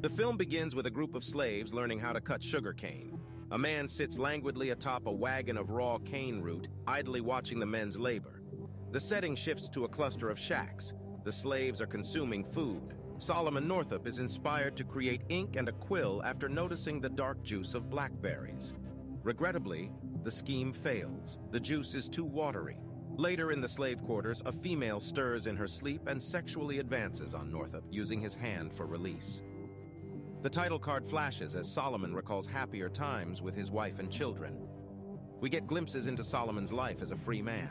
The film begins with a group of slaves learning how to cut sugar cane. A man sits languidly atop a wagon of raw cane root, idly watching the men's labor. The setting shifts to a cluster of shacks. The slaves are consuming food. Solomon Northup is inspired to create ink and a quill after noticing the dark juice of blackberries. Regrettably, the scheme fails. The juice is too watery. Later in the slave quarters, a female stirs in her sleep and sexually advances on Northup, using his hand for release. The title card flashes as Solomon recalls happier times with his wife and children. We get glimpses into Solomon's life as a free man.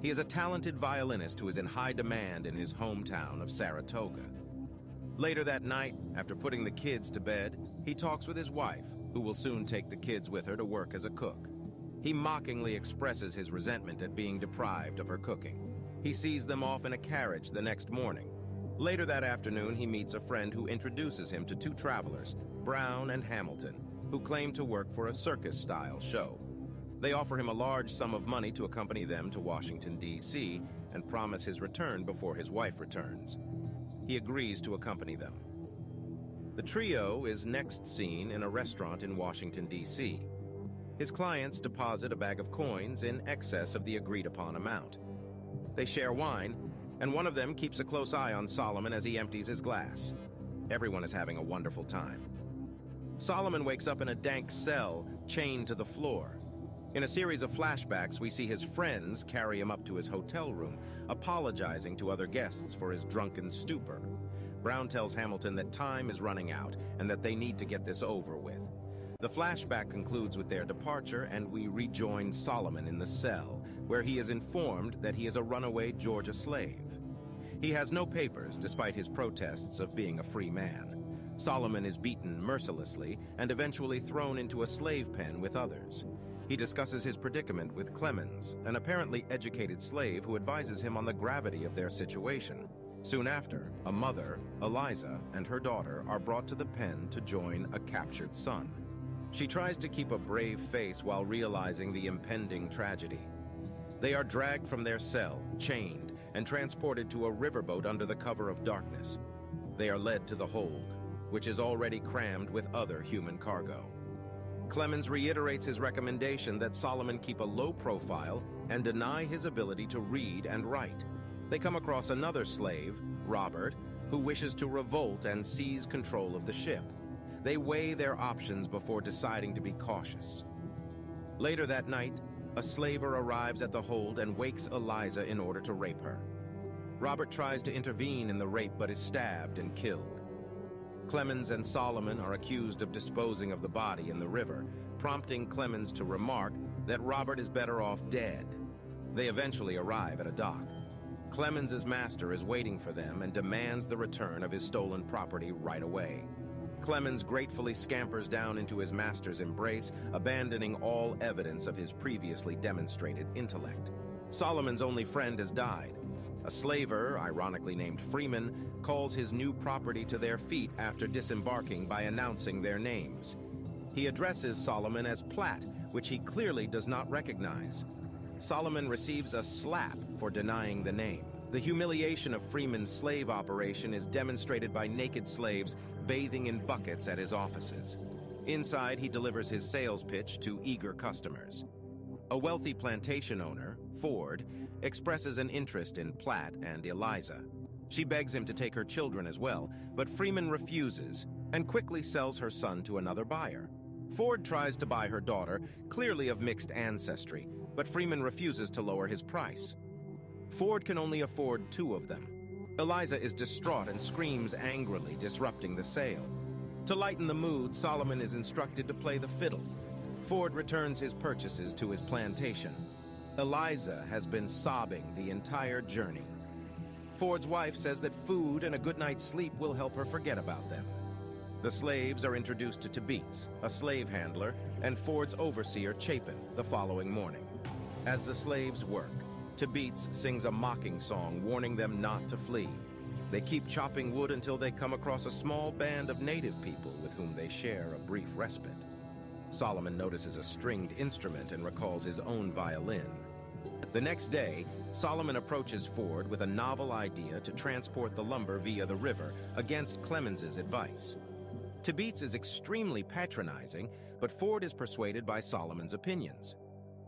He is a talented violinist who is in high demand in his hometown of Saratoga. Later that night, after putting the kids to bed, he talks with his wife, who will soon take the kids with her to work as a cook. He mockingly expresses his resentment at being deprived of her cooking. He sees them off in a carriage the next morning. Later that afternoon, he meets a friend who introduces him to two travelers, Brown and Hamilton, who claim to work for a circus-style show. They offer him a large sum of money to accompany them to Washington, D.C., and promise his return before his wife returns. He agrees to accompany them. The trio is next seen in a restaurant in Washington, D.C. His clients deposit a bag of coins in excess of the agreed-upon amount. They share wine, and one of them keeps a close eye on Solomon as he empties his glass. Everyone is having a wonderful time. Solomon wakes up in a dank cell, chained to the floor. In a series of flashbacks, we see his friends carry him up to his hotel room, apologizing to other guests for his drunken stupor. Brown tells Hamilton that time is running out and that they need to get this over with. The flashback concludes with their departure, and we rejoin Solomon in the cell, where he is informed that he is a runaway Georgia slave. He has no papers, despite his protests of being a free man. Solomon is beaten mercilessly and eventually thrown into a slave pen with others. He discusses his predicament with Clemens, an apparently educated slave who advises him on the gravity of their situation. Soon after, a mother, Eliza, and her daughter are brought to the pen to join a captured son. She tries to keep a brave face while realizing the impending tragedy. They are dragged from their cell, chained, and transported to a riverboat under the cover of darkness. They are led to the hold, which is already crammed with other human cargo. Clemens reiterates his recommendation that Solomon keep a low profile and deny his ability to read and write. They come across another slave, Robert, who wishes to revolt and seize control of the ship. They weigh their options before deciding to be cautious. Later that night, a slaver arrives at the hold and wakes Eliza in order to rape her. Robert tries to intervene in the rape but is stabbed and killed. Clemens and Solomon are accused of disposing of the body in the river, prompting Clemens to remark that Robert is better off dead. They eventually arrive at a dock. Clemens's master is waiting for them and demands the return of his stolen property right away. Clemens gratefully scampers down into his master's embrace, abandoning all evidence of his previously demonstrated intellect. Solomon's only friend has died, a slaver, ironically named Freeman, calls his new property to their feet after disembarking by announcing their names. He addresses Solomon as Platt, which he clearly does not recognize. Solomon receives a slap for denying the name. The humiliation of Freeman's slave operation is demonstrated by naked slaves bathing in buckets at his offices. Inside, he delivers his sales pitch to eager customers. A wealthy plantation owner, Ford, expresses an interest in Platt and Eliza. She begs him to take her children as well, but Freeman refuses and quickly sells her son to another buyer. Ford tries to buy her daughter, clearly of mixed ancestry, but Freeman refuses to lower his price. Ford can only afford two of them. Eliza is distraught and screams angrily, disrupting the sale. To lighten the mood, Solomon is instructed to play the fiddle, Ford returns his purchases to his plantation. Eliza has been sobbing the entire journey. Ford's wife says that food and a good night's sleep will help her forget about them. The slaves are introduced to Tibeats, a slave handler, and Ford's overseer, Chapin, the following morning. As the slaves work, Tibeats sings a mocking song warning them not to flee. They keep chopping wood until they come across a small band of native people with whom they share a brief respite. Solomon notices a stringed instrument and recalls his own violin. The next day, Solomon approaches Ford with a novel idea to transport the lumber via the river against Clemens's advice. Tibeats is extremely patronizing, but Ford is persuaded by Solomon's opinions.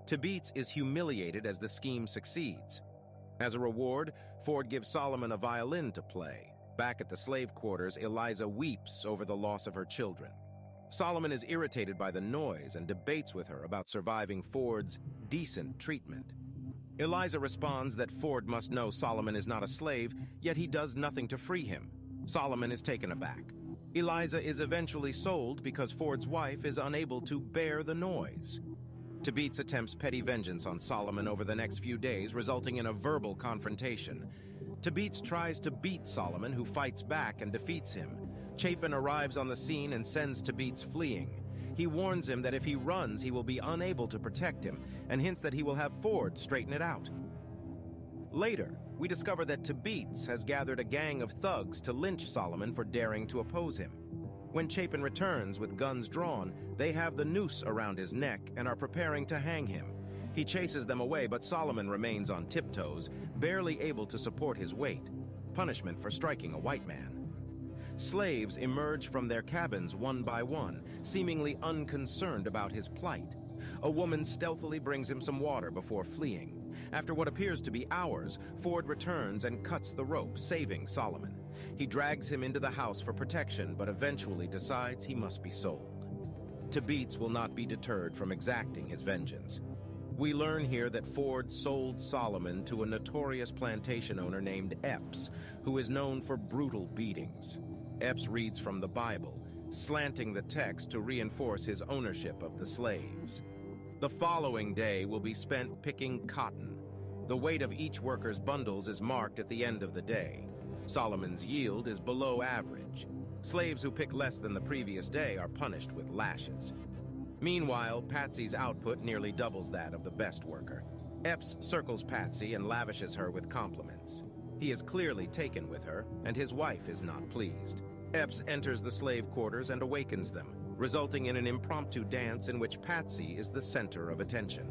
Tibeats is humiliated as the scheme succeeds. As a reward, Ford gives Solomon a violin to play. Back at the slave quarters, Eliza weeps over the loss of her children. Solomon is irritated by the noise and debates with her about surviving Ford's decent treatment. Eliza responds that Ford must know Solomon is not a slave, yet he does nothing to free him. Solomon is taken aback. Eliza is eventually sold because Ford's wife is unable to bear the noise. Tibeats attempts petty vengeance on Solomon over the next few days, resulting in a verbal confrontation. Tibeats tries to beat Solomon, who fights back and defeats him. Chapin arrives on the scene and sends Tibeats fleeing. He warns him that if he runs, he will be unable to protect him, and hints that he will have Ford straighten it out. Later, we discover that Tibeats has gathered a gang of thugs to lynch Solomon for daring to oppose him. When Chapin returns with guns drawn, they have the noose around his neck and are preparing to hang him. He chases them away, but Solomon remains on tiptoes, barely able to support his weight. Punishment for striking a white man. Slaves emerge from their cabins one by one, seemingly unconcerned about his plight. A woman stealthily brings him some water before fleeing. After what appears to be hours, Ford returns and cuts the rope, saving Solomon. He drags him into the house for protection, but eventually decides he must be sold. Tibeats will not be deterred from exacting his vengeance. We learn here that Ford sold Solomon to a notorious plantation owner named Epps, who is known for brutal beatings. Epps reads from the Bible, slanting the text to reinforce his ownership of the slaves. The following day will be spent picking cotton. The weight of each worker's bundles is marked at the end of the day. Solomon's yield is below average. Slaves who pick less than the previous day are punished with lashes. Meanwhile, Patsy's output nearly doubles that of the best worker. Epps circles Patsy and lavishes her with compliments. He is clearly taken with her, and his wife is not pleased. Epps enters the slave quarters and awakens them, resulting in an impromptu dance in which Patsy is the center of attention.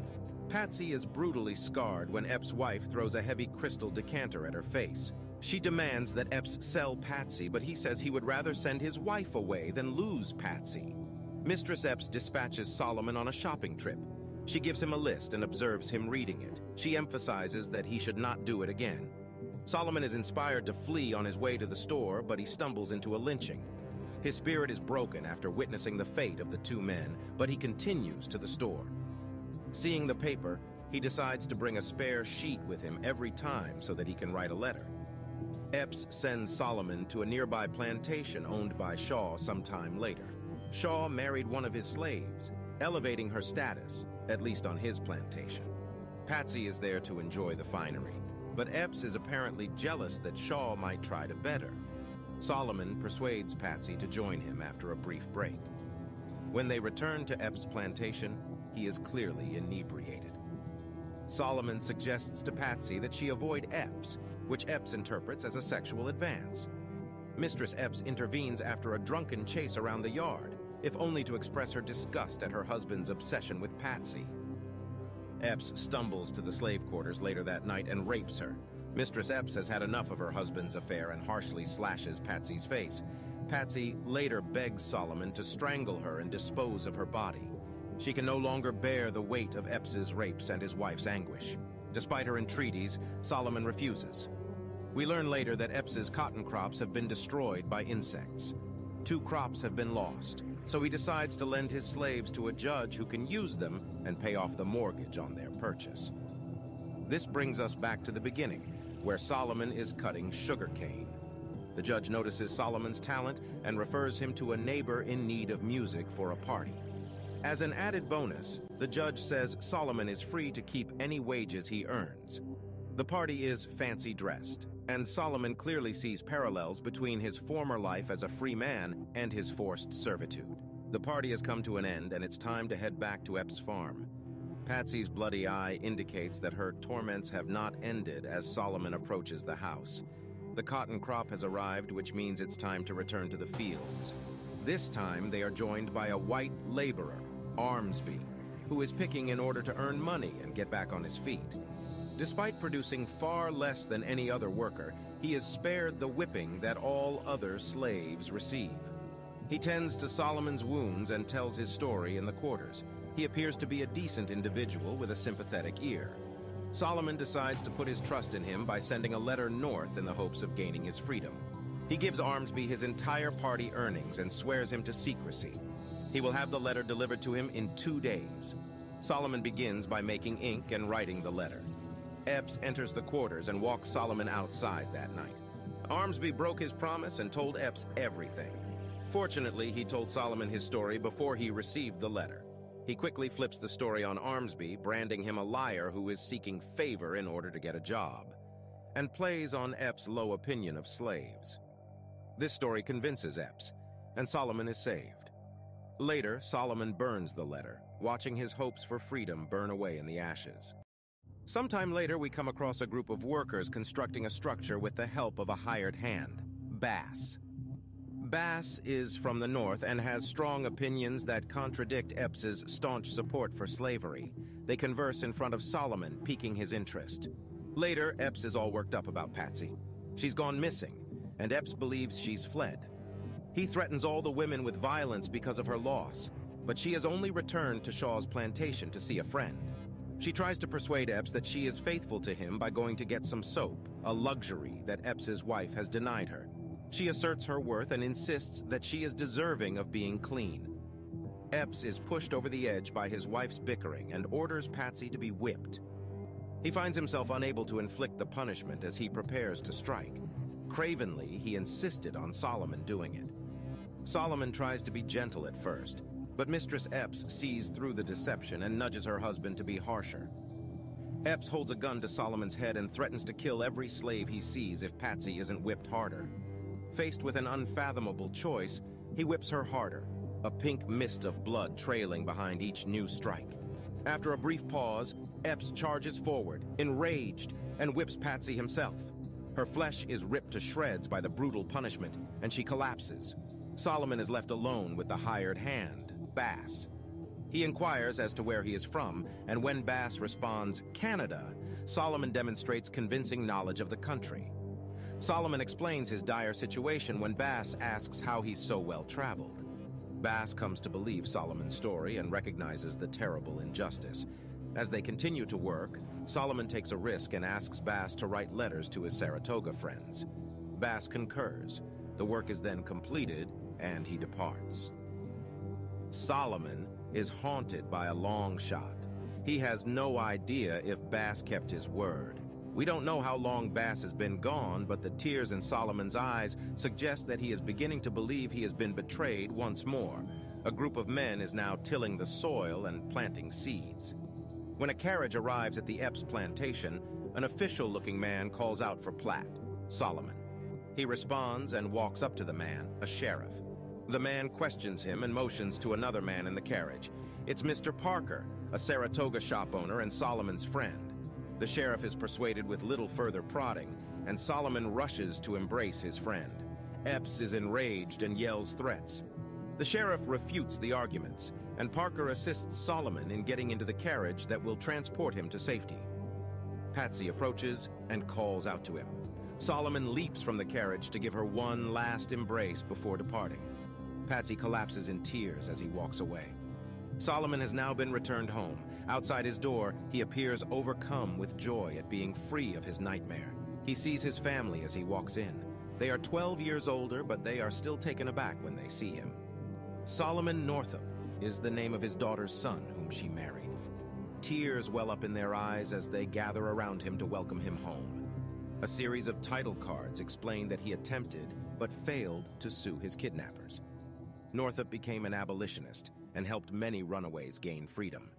Patsy is brutally scarred when Epps' wife throws a heavy crystal decanter at her face. She demands that Epps sell Patsy, but he says he would rather send his wife away than lose Patsy. Mistress Epps dispatches Solomon on a shopping trip. She gives him a list and observes him reading it. She emphasizes that he should not do it again. Solomon is inspired to flee on his way to the store, but he stumbles into a lynching. His spirit is broken after witnessing the fate of the two men, but he continues to the store. Seeing the paper, he decides to bring a spare sheet with him every time so that he can write a letter. Epps sends Solomon to a nearby plantation owned by Shaw sometime later. Shaw married one of his slaves, elevating her status, at least on his plantation. Patsy is there to enjoy the finery but Epps is apparently jealous that Shaw might try to better. Solomon persuades Patsy to join him after a brief break. When they return to Epps' plantation, he is clearly inebriated. Solomon suggests to Patsy that she avoid Epps, which Epps interprets as a sexual advance. Mistress Epps intervenes after a drunken chase around the yard, if only to express her disgust at her husband's obsession with Patsy. Epps stumbles to the slave quarters later that night and rapes her. Mistress Epps has had enough of her husband's affair and harshly slashes Patsy's face. Patsy later begs Solomon to strangle her and dispose of her body. She can no longer bear the weight of Epps's rapes and his wife's anguish. Despite her entreaties, Solomon refuses. We learn later that Epps's cotton crops have been destroyed by insects. Two crops have been lost so he decides to lend his slaves to a judge who can use them and pay off the mortgage on their purchase. This brings us back to the beginning, where Solomon is cutting sugarcane. The judge notices Solomon's talent and refers him to a neighbor in need of music for a party. As an added bonus, the judge says Solomon is free to keep any wages he earns. The party is fancy dressed, and Solomon clearly sees parallels between his former life as a free man and his forced servitude. The party has come to an end, and it's time to head back to Epps' farm. Patsy's bloody eye indicates that her torments have not ended as Solomon approaches the house. The cotton crop has arrived, which means it's time to return to the fields. This time, they are joined by a white laborer, Armsby, who is picking in order to earn money and get back on his feet. Despite producing far less than any other worker, he is spared the whipping that all other slaves receive. He tends to Solomon's wounds and tells his story in the quarters. He appears to be a decent individual with a sympathetic ear. Solomon decides to put his trust in him by sending a letter north in the hopes of gaining his freedom. He gives Armsby his entire party earnings and swears him to secrecy. He will have the letter delivered to him in two days. Solomon begins by making ink and writing the letter. Epps enters the quarters and walks Solomon outside that night. Armsby broke his promise and told Epps everything. Fortunately, he told Solomon his story before he received the letter. He quickly flips the story on Armsby, branding him a liar who is seeking favor in order to get a job, and plays on Epps' low opinion of slaves. This story convinces Epps, and Solomon is saved. Later, Solomon burns the letter, watching his hopes for freedom burn away in the ashes. Sometime later, we come across a group of workers constructing a structure with the help of a hired hand, Bass. Bass is from the North and has strong opinions that contradict Epps's staunch support for slavery. They converse in front of Solomon, piquing his interest. Later, Epps is all worked up about Patsy. She's gone missing, and Epps believes she's fled. He threatens all the women with violence because of her loss, but she has only returned to Shaw's plantation to see a friend. She tries to persuade Epps that she is faithful to him by going to get some soap, a luxury that Epps's wife has denied her. She asserts her worth and insists that she is deserving of being clean. Epps is pushed over the edge by his wife's bickering and orders Patsy to be whipped. He finds himself unable to inflict the punishment as he prepares to strike. Cravenly, he insisted on Solomon doing it. Solomon tries to be gentle at first, but Mistress Epps sees through the deception and nudges her husband to be harsher. Epps holds a gun to Solomon's head and threatens to kill every slave he sees if Patsy isn't whipped harder. Faced with an unfathomable choice, he whips her harder, a pink mist of blood trailing behind each new strike. After a brief pause, Epps charges forward, enraged, and whips Patsy himself. Her flesh is ripped to shreds by the brutal punishment, and she collapses. Solomon is left alone with the hired hand, Bass. He inquires as to where he is from, and when Bass responds, Canada, Solomon demonstrates convincing knowledge of the country. Solomon explains his dire situation when Bass asks how he's so well traveled. Bass comes to believe Solomon's story and recognizes the terrible injustice. As they continue to work, Solomon takes a risk and asks Bass to write letters to his Saratoga friends. Bass concurs. The work is then completed, and he departs. Solomon is haunted by a long shot. He has no idea if Bass kept his word. We don't know how long Bass has been gone, but the tears in Solomon's eyes suggest that he is beginning to believe he has been betrayed once more. A group of men is now tilling the soil and planting seeds. When a carriage arrives at the Epps plantation, an official-looking man calls out for Platt, Solomon. He responds and walks up to the man, a sheriff. The man questions him and motions to another man in the carriage. It's Mr. Parker, a Saratoga shop owner and Solomon's friend. The sheriff is persuaded with little further prodding, and Solomon rushes to embrace his friend. Epps is enraged and yells threats. The sheriff refutes the arguments, and Parker assists Solomon in getting into the carriage that will transport him to safety. Patsy approaches and calls out to him. Solomon leaps from the carriage to give her one last embrace before departing. Patsy collapses in tears as he walks away. Solomon has now been returned home. Outside his door, he appears overcome with joy at being free of his nightmare. He sees his family as he walks in. They are 12 years older, but they are still taken aback when they see him. Solomon Northup is the name of his daughter's son, whom she married. Tears well up in their eyes as they gather around him to welcome him home. A series of title cards explain that he attempted, but failed to sue his kidnappers. Northup became an abolitionist and helped many runaways gain freedom.